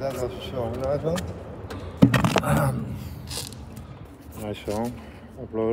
dat was zo. Nou, is wel. Nice zo. Uploaden.